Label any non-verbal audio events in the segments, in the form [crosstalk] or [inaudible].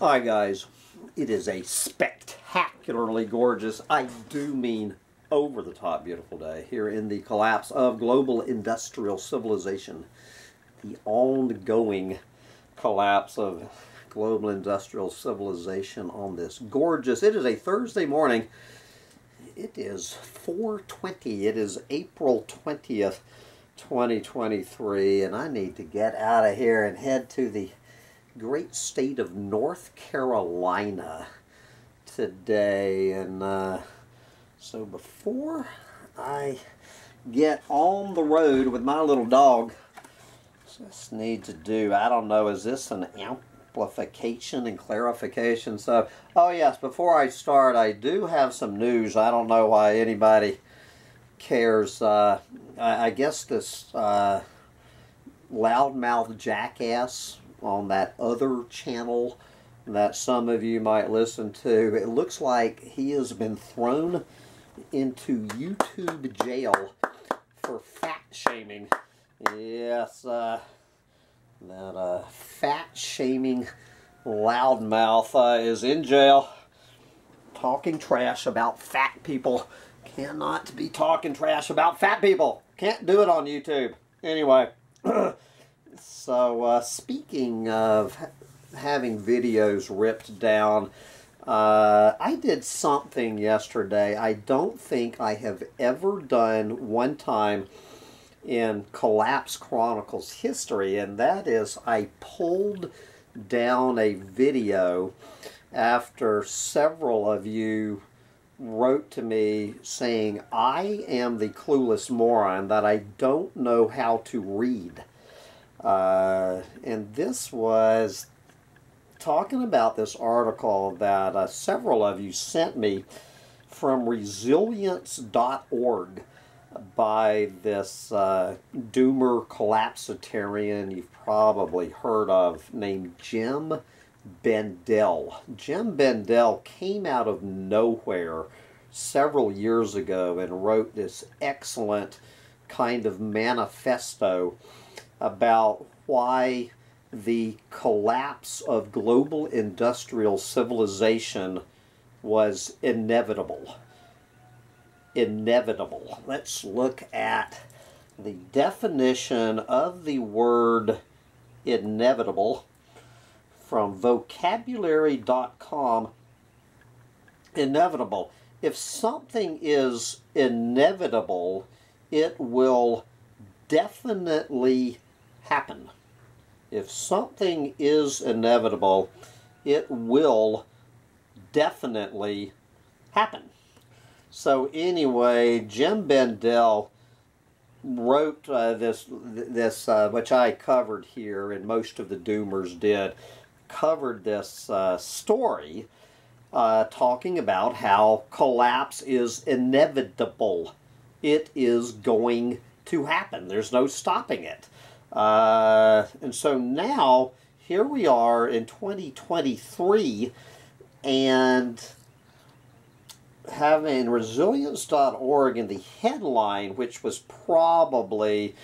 Hi guys, it is a spectacularly gorgeous, I do mean over the top beautiful day here in the collapse of global industrial civilization. The ongoing collapse of global industrial civilization on this gorgeous, it is a Thursday morning. It is 420, it is April 20th, 2023, and I need to get out of here and head to the great state of North Carolina today. And uh, so before I get on the road with my little dog, just need to do, I don't know, is this an amplification and clarification? So, oh yes, before I start, I do have some news. I don't know why anybody cares. Uh, I, I, guess this uh, loudmouth jackass on that other channel that some of you might listen to. It looks like he has been thrown into YouTube jail for fat shaming. Yes, uh, that uh, fat shaming loudmouth uh, is in jail talking trash about fat people. Cannot be talking trash about fat people. Can't do it on YouTube. Anyway. [clears throat] So, uh, speaking of having videos ripped down, uh, I did something yesterday I don't think I have ever done one time in Collapse Chronicles history, and that is I pulled down a video after several of you wrote to me saying I am the clueless moron that I don't know how to read. Uh, and this was talking about this article that uh, several of you sent me from resilience.org by this uh, doomer collapsitarian you've probably heard of named Jem Bendell. Jem Bendell came out of nowhere several years ago and wrote this excellent kind of manifesto about why the collapse of global industrial civilization was inevitable. Inevitable. Let's look at the definition of the word inevitable from vocabulary.com. Inevitable. If something is inevitable, it will definitely happen. If something is inevitable, it will definitely happen. So anyway, Jem Bendell wrote uh, this, this uh, which I covered here, and most of the Doomers did, covered this uh, story uh, talking about how collapse is inevitable. It is going to happen. There's no stopping it. Uh, and so now, here we are in 2023, and having resilience.org in the headline, which was probably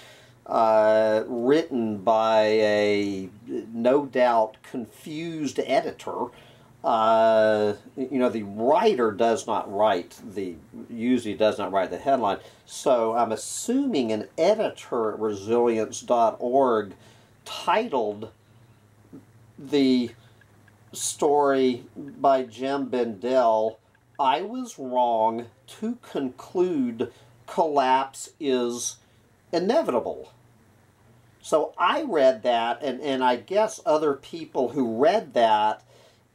uh, written by a no doubt confused editor uh, you know, the writer does not write the, usually does not write the headline. So I'm assuming an editor at resilience.org titled the story by Jem Bendell, I was wrong to conclude collapse is inevitable. So I read that, and, and I guess other people who read that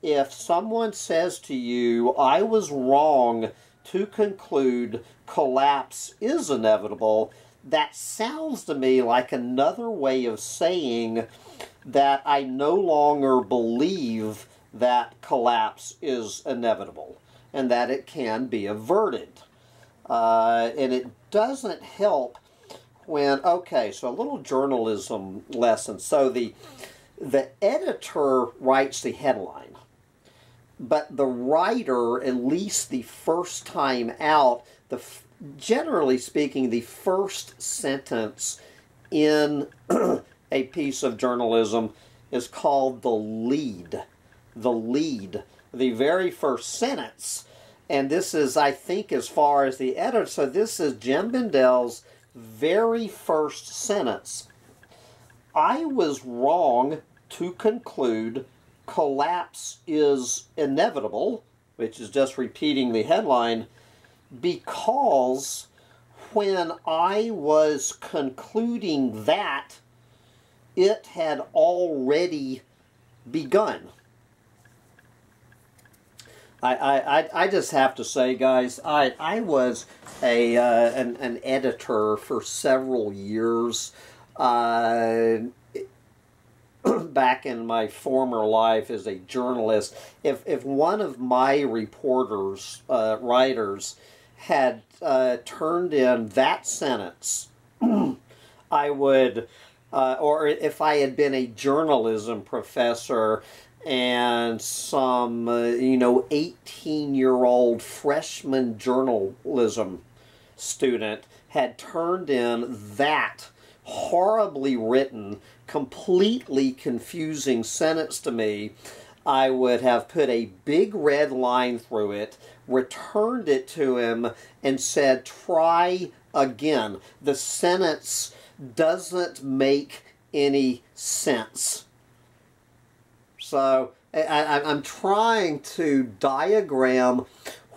if someone says to you, I was wrong to conclude collapse is inevitable, that sounds to me like another way of saying that I no longer believe that collapse is inevitable and that it can be averted. Uh, and it doesn't help when, okay, so a little journalism lesson. So the, the editor writes the headline but the writer, at least the first time out, the generally speaking, the first sentence in [clears throat] a piece of journalism is called the lead. the lead, the very first sentence. And this is, I think, as far as the editor. So this is Jem Bendell's very first sentence. I was wrong to conclude collapse is inevitable, which is just repeating the headline, because when I was concluding that, it had already begun. I, I, I just have to say, guys, I, I was a uh, an, an editor for several years. Uh, [clears throat] back in my former life as a journalist, if, if one of my reporters, uh, writers, had uh, turned in that sentence, [clears throat] I would, uh, or if I had been a journalism professor and some, uh, you know, 18 year old freshman journalism student had turned in that horribly written, completely confusing sentence to me, I would have put a big red line through it, returned it to him, and said, try again. The sentence doesn't make any sense. So I, am trying to diagram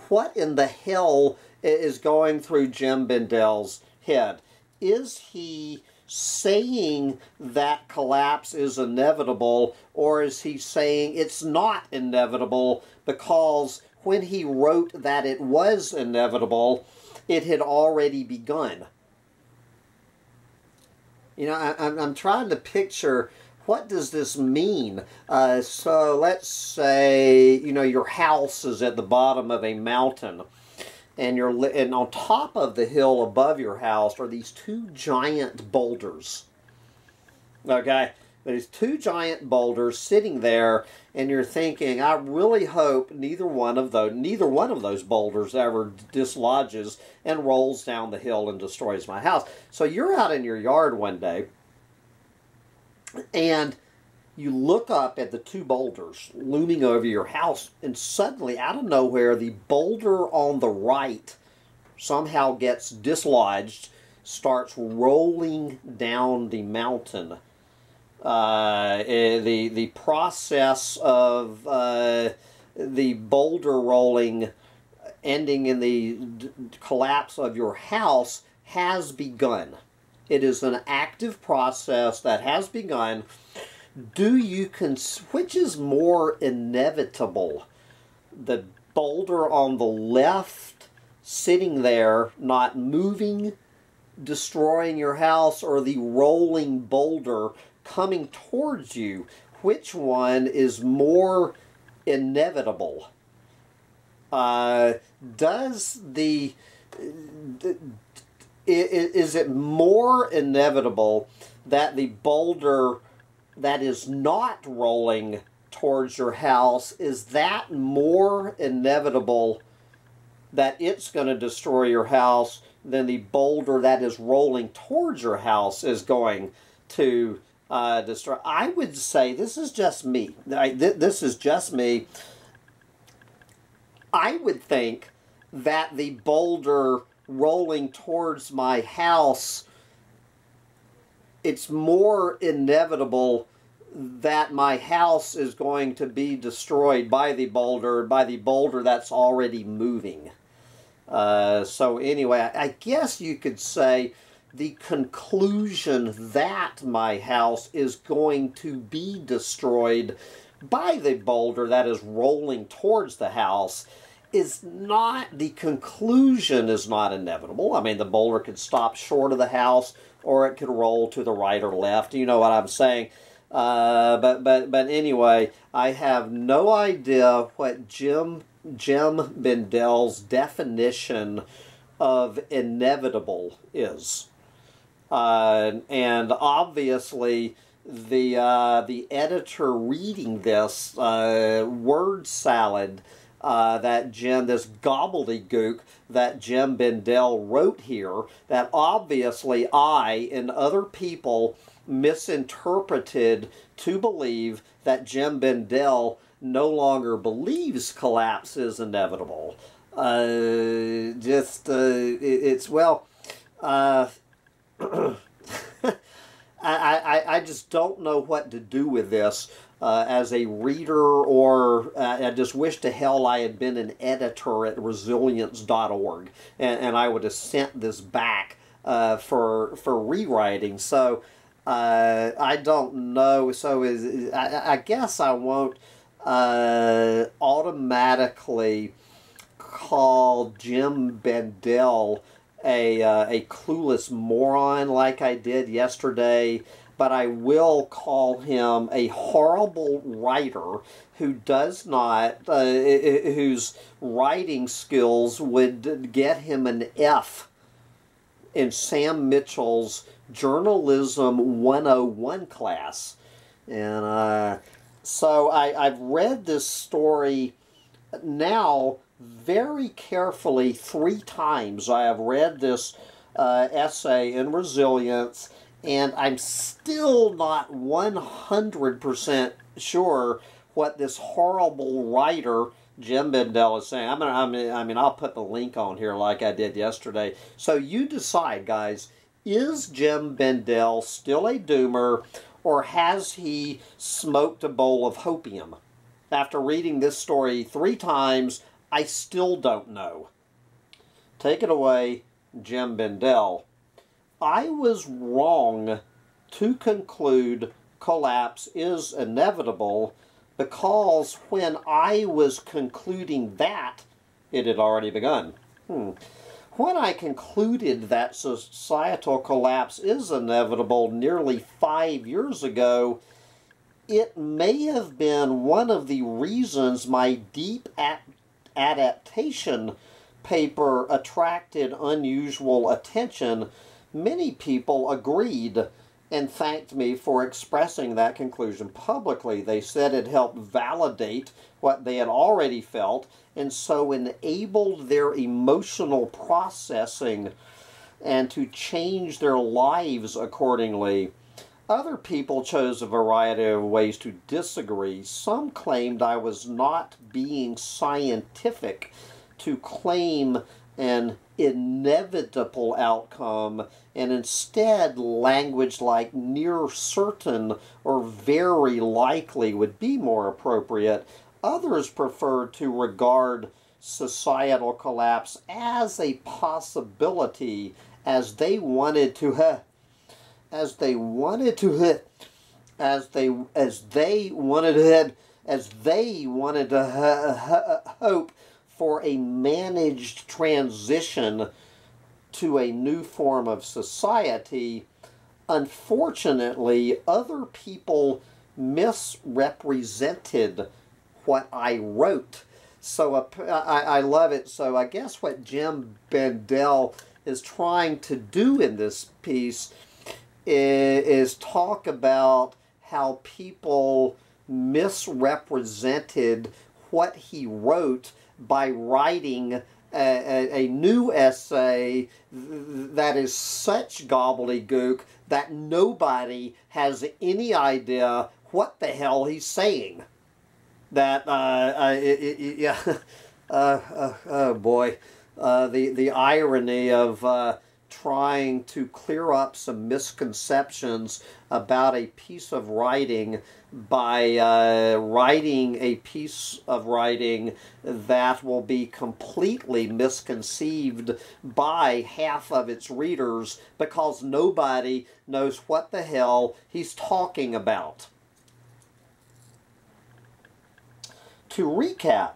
what in the hell is going through Jem Bendell's head. Is he saying that collapse is inevitable, or is he saying it's not inevitable because when he wrote that it was inevitable, it had already begun? You know, I, am trying to picture what does this mean? Uh, so let's say, you know, your house is at the bottom of a mountain and you're and on top of the hill above your house are these two giant boulders. Okay, there's two giant boulders sitting there, and you're thinking, I really hope neither one of those neither one of those boulders ever dislodges and rolls down the hill and destroys my house. So you're out in your yard one day, and you look up at the two boulders looming over your house, and suddenly, out of nowhere, the boulder on the right somehow gets dislodged, starts rolling down the mountain. Uh, eh, the the process of uh, the boulder rolling, ending in the collapse of your house, has begun. It is an active process that has begun do you cons which is more inevitable? The boulder on the left sitting there not moving destroying your house or the rolling boulder coming towards you? Which one is more inevitable? Uh, does the is it more inevitable that the boulder that is not rolling towards your house, is that more inevitable that it's going to destroy your house than the boulder that is rolling towards your house is going to uh, destroy? I would say this is just me. I, th this is just me. I would think that the boulder rolling towards my house it's more inevitable that my house is going to be destroyed by the boulder, by the boulder that's already moving. Uh, so anyway, I guess you could say the conclusion that my house is going to be destroyed by the boulder that is rolling towards the house is not, the conclusion is not inevitable. I mean, the boulder could stop short of the house or it could roll to the right or left. You know what I'm saying? Uh, but but but anyway, I have no idea what Jem Jem Bendell's definition of inevitable is, uh, and obviously the uh, the editor reading this uh, word salad uh, that Jem, this gobbledygook that Jem Bendell wrote here, that obviously I and other people misinterpreted to believe that Jem Bendell no longer believes collapse is inevitable. Uh, just, uh, it, it's, well, uh, [clears throat] I, I, I just don't know what to do with this. Uh, as a reader, or uh, I just wish to hell I had been an editor at resilience.org and, and I would have sent this back uh, for for rewriting. So uh, I don't know. So is I, I guess I won't uh, automatically call Jem Bendell a, uh, a clueless moron like I did yesterday, but I will call him a horrible writer who does not, uh, whose writing skills would get him an F in Sam Mitchell's Journalism 101 class. And uh, so I, I've read this story now very carefully three times. I have read this uh, essay in Resilience, and I'm still not 100% sure what this horrible writer Jem Bendell is saying. I'm gonna, I mean, I mean, I'll put the link on here like I did yesterday. So you decide, guys. Is Jem Bendell still a doomer, or has he smoked a bowl of hopium? After reading this story three times, I still don't know. Take it away, Jem Bendell. I was wrong to conclude collapse is inevitable because when I was concluding that, it had already begun. Hmm. When I concluded that societal collapse is inevitable nearly five years ago, it may have been one of the reasons my deep adaptation paper attracted unusual attention, many people agreed and thanked me for expressing that conclusion publicly. They said it helped validate what they had already felt and so enabled their emotional processing and to change their lives accordingly. Other people chose a variety of ways to disagree. Some claimed I was not being scientific to claim an inevitable outcome and instead language like near certain or very likely would be more appropriate. Others preferred to regard societal collapse as a possibility as they wanted to as they wanted to hit, as they as they wanted to as they wanted to hope for a managed transition to a new form of society. Unfortunately, other people misrepresented what I wrote. So I, I love it. So I guess what Jem Bendell is trying to do in this piece is talk about how people misrepresented what he wrote by writing a, a, new essay that is such gobbledygook that nobody has any idea what the hell he's saying. That, uh, uh, it, it, yeah, [laughs] uh, uh, oh boy, uh, the, the irony of uh, trying to clear up some misconceptions about a piece of writing by uh, writing a piece of writing that will be completely misconceived by half of its readers because nobody knows what the hell he's talking about. To recap,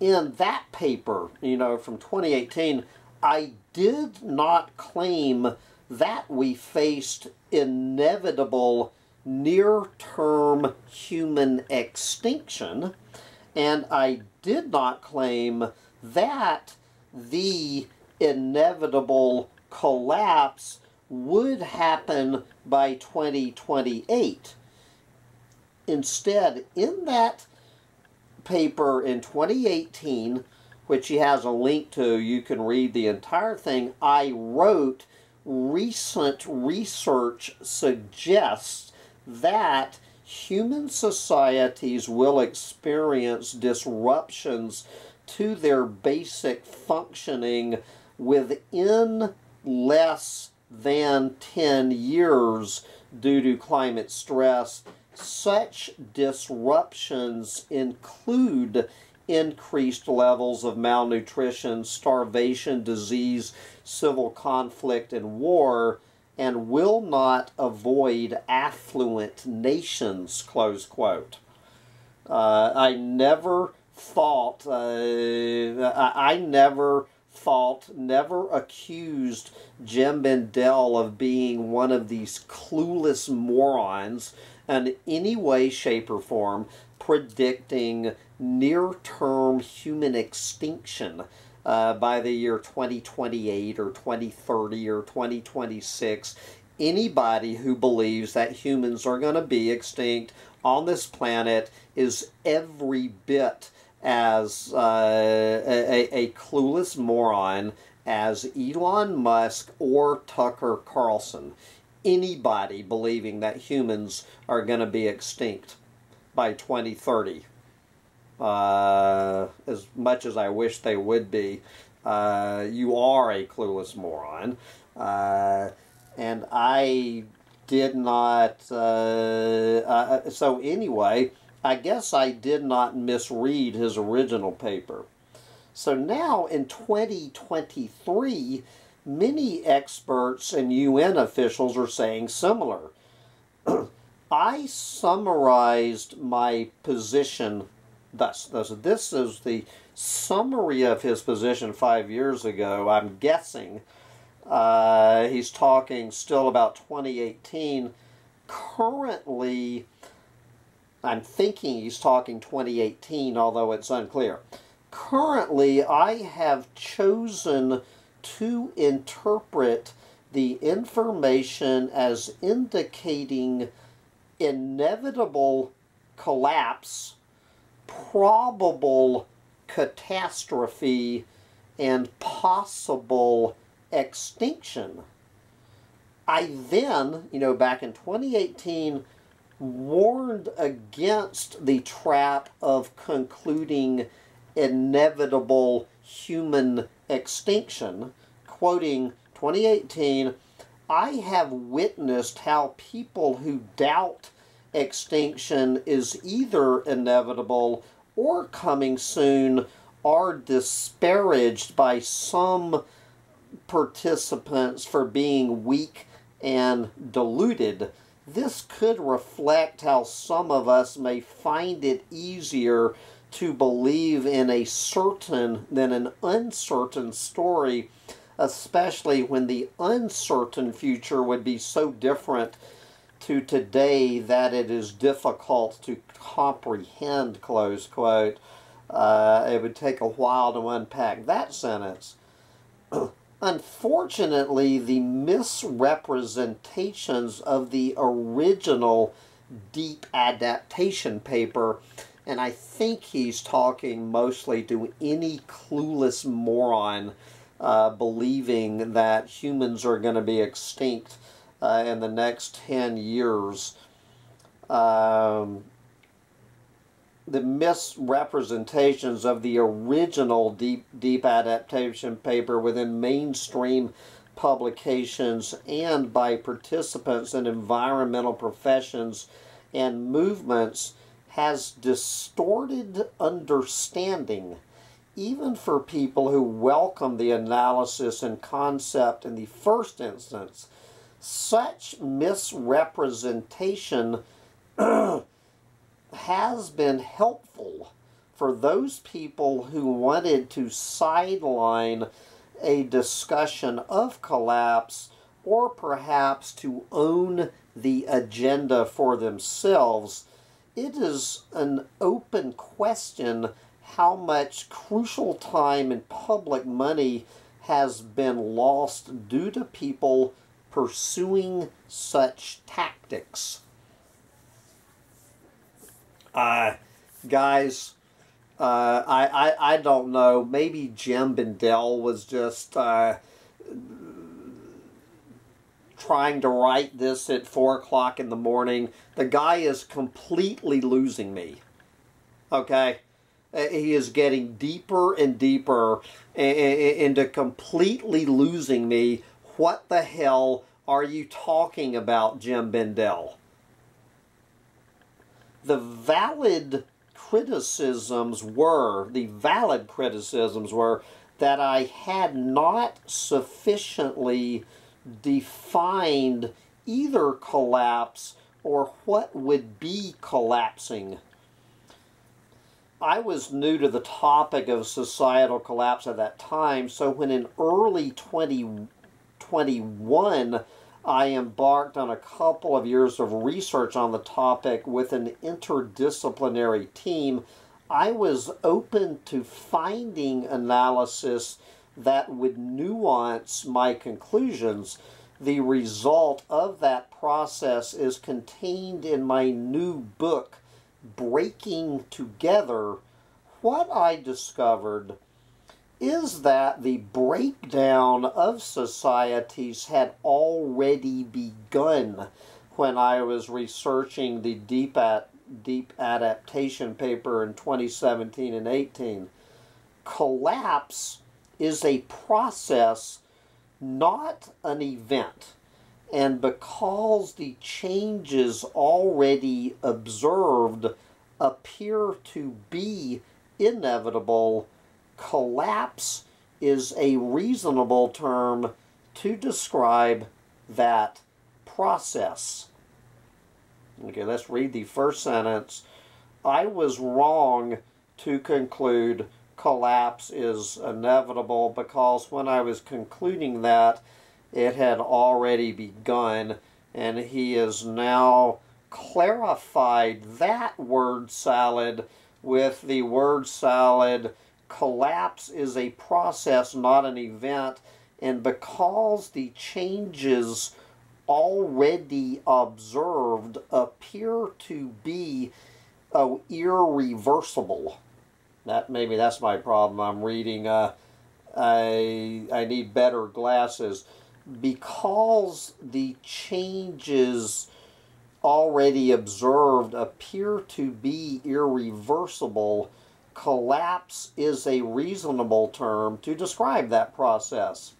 in that paper, you know, from 2018, I did not claim that we faced inevitable near-term human extinction, and I did not claim that the inevitable collapse would happen by 2028. Instead, in that paper in 2018, which he has a link to. You can read the entire thing. I wrote recent research suggests that human societies will experience disruptions to their basic functioning within less than 10 years due to climate stress. Such disruptions include increased levels of malnutrition, starvation, disease, civil conflict, and war, and will not avoid affluent nations, close quote. Uh, I never thought, uh, I, I never thought, never accused Jem Bendell of being one of these clueless morons in any way, shape, or form predicting near-term human extinction uh, by the year 2028 or 2030 or 2026. Anybody who believes that humans are going to be extinct on this planet is every bit as uh, a, a clueless moron as Elon Musk or Tucker Carlson. Anybody believing that humans are going to be extinct by 2030 uh, as much as I wish they would be, uh, you are a clueless moron. Uh, and I did not, uh, uh, so anyway, I guess I did not misread his original paper. So now in 2023, many experts and UN officials are saying similar. [clears throat] I summarized my position thus. This is the summary of his position five years ago. I'm guessing uh, he's talking still about 2018. Currently, I'm thinking he's talking 2018, although it's unclear. Currently, I have chosen to interpret the information as indicating inevitable collapse probable catastrophe and possible extinction. I then, you know, back in 2018, warned against the trap of concluding inevitable human extinction, quoting 2018, I have witnessed how people who doubt extinction is either inevitable or coming soon are disparaged by some participants for being weak and deluded. This could reflect how some of us may find it easier to believe in a certain than an uncertain story, especially when the uncertain future would be so different to today that it is difficult to comprehend, close quote. Uh, it would take a while to unpack that sentence. [clears throat] Unfortunately, the misrepresentations of the original deep adaptation paper, and I think he's talking mostly to any clueless moron uh, believing that humans are going to be extinct uh, in the next 10 years. Um, the misrepresentations of the original deep deep adaptation paper within mainstream publications and by participants in environmental professions and movements has distorted understanding even for people who welcome the analysis and concept in the first instance such misrepresentation [clears throat] has been helpful for those people who wanted to sideline a discussion of collapse or perhaps to own the agenda for themselves. It is an open question how much crucial time and public money has been lost due to people pursuing such tactics. Uh, guys, uh, I, I, I don't know. Maybe Jem Bendell was just uh, trying to write this at 4 o'clock in the morning. The guy is completely losing me. Okay? Uh, he is getting deeper and deeper into completely losing me. What the hell are you talking about, Jem Bendell? The valid criticisms were, the valid criticisms were that I had not sufficiently defined either collapse or what would be collapsing I was new to the topic of societal collapse at that time, so when in early 2021 I embarked on a couple of years of research on the topic with an interdisciplinary team, I was open to finding analysis that would nuance my conclusions. The result of that process is contained in my new book, breaking together, what I discovered is that the breakdown of societies had already begun when I was researching the deep, at, deep adaptation paper in 2017 and 18. Collapse is a process, not an event. And because the changes already observed appear to be inevitable, collapse is a reasonable term to describe that process. Okay, let's read the first sentence. I was wrong to conclude collapse is inevitable because when I was concluding that, it had already begun, and he has now clarified that word salad with the word salad. Collapse is a process, not an event, and because the changes already observed appear to be oh, irreversible. That maybe that's my problem. I'm reading. Uh, I I need better glasses because the changes already observed appear to be irreversible, collapse is a reasonable term to describe that process.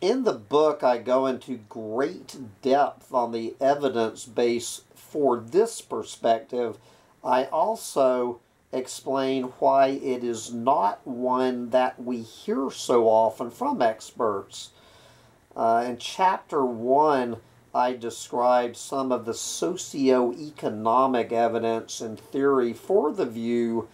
In the book, I go into great depth on the evidence base for this perspective. I also explain why it is not one that we hear so often from experts. Uh, in chapter 1, I describe some of the socioeconomic evidence and theory for the view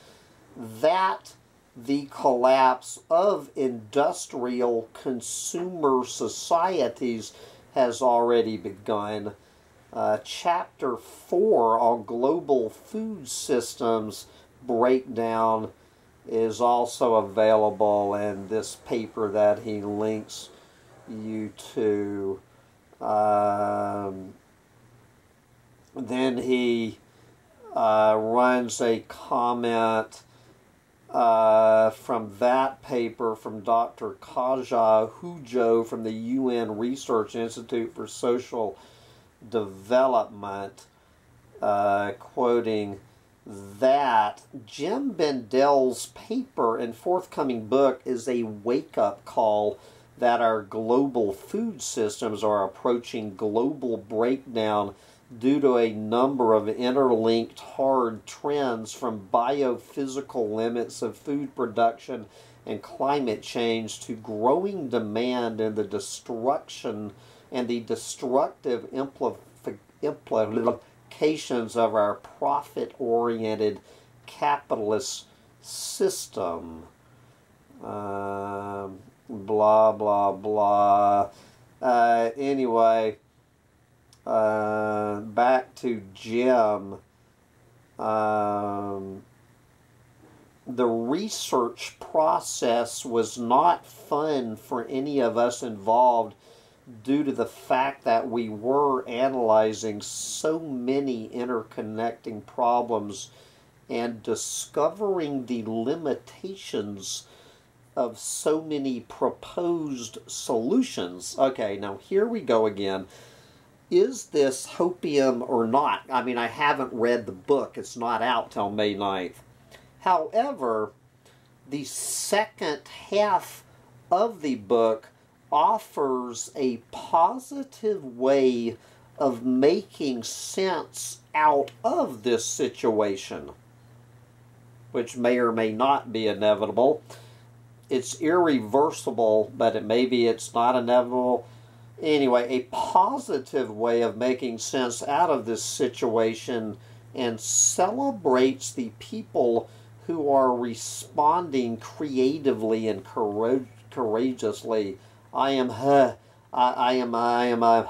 that the collapse of industrial consumer societies has already begun. Uh, chapter 4 on global food systems breakdown is also available in this paper that he links you to. Um, then he uh, runs a comment uh, from that paper from Dr. Kaja Hujo from the UN Research Institute for Social Development, uh, quoting that Jem Bendell's paper and forthcoming book is a wake up call that our global food systems are approaching global breakdown due to a number of interlinked hard trends from biophysical limits of food production and climate change to growing demand and the destruction and the destructive impl- impl- implications of our profit oriented capitalist system. Uh, blah, blah, blah. Uh, anyway, uh, back to Jem. Um, the research process was not fun for any of us involved due to the fact that we were analyzing so many interconnecting problems and discovering the limitations of so many proposed solutions. Okay, now here we go again. Is this hopium or not? I mean, I haven't read the book. It's not out till May 9th. However, the second half of the book offers a positive way of making sense out of this situation, which may or may not be inevitable. It's irreversible, but it, maybe it's not inevitable. Anyway, a positive way of making sense out of this situation and celebrates the people who are responding creatively and courage courageously. I am her. I, I am. I am. I,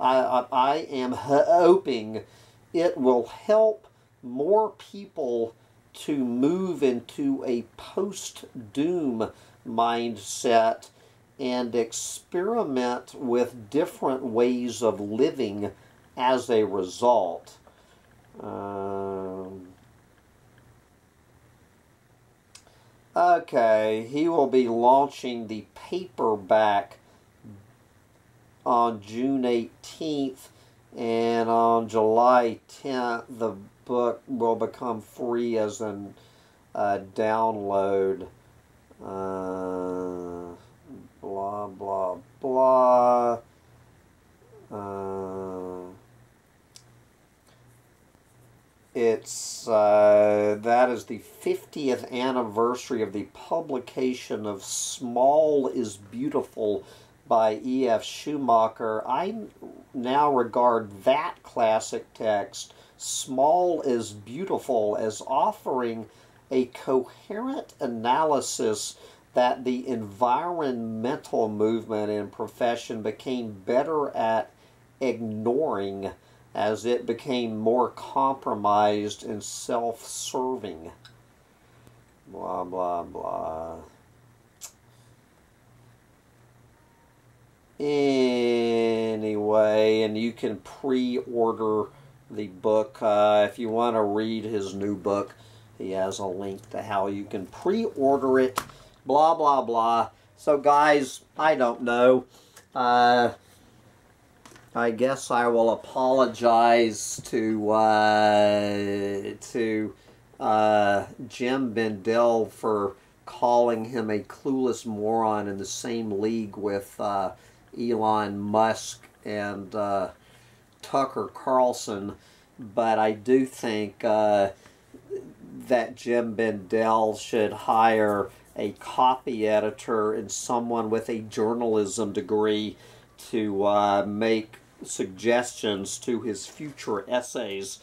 I, I am hoping it will help more people to move into a post-doom mindset and experiment with different ways of living as a result. Um, okay, he will be launching the paperback on June 18th and on July 10th the book will become free as an uh, download. Uh, blah, blah, blah. Uh, it's uh, that is the 50th anniversary of the publication of Small is Beautiful by E.F. Schumacher. I now regard that classic text, Small is Beautiful, as offering a coherent analysis that the environmental movement and profession became better at ignoring as it became more compromised and self-serving. Blah, blah, blah. Anyway, and you can pre-order the book. Uh, if you want to read his new book, he has a link to how you can pre-order it blah, blah, blah. So, guys, I don't know. Uh, I guess I will apologize to uh, to uh, Jem Bendell for calling him a clueless moron in the same league with uh, Elon Musk and uh, Tucker Carlson, but I do think uh, that Jem Bendell should hire a copy editor and someone with a journalism degree to uh, make suggestions to his future essays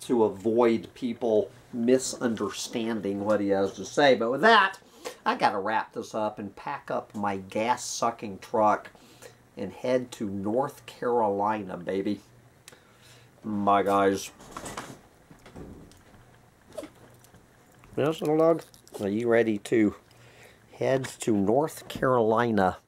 to avoid people misunderstanding what he has to say. But with that, I got to wrap this up and pack up my gas-sucking truck and head to North Carolina, baby. My guys. Yes, little dog? Are you ready to head to North Carolina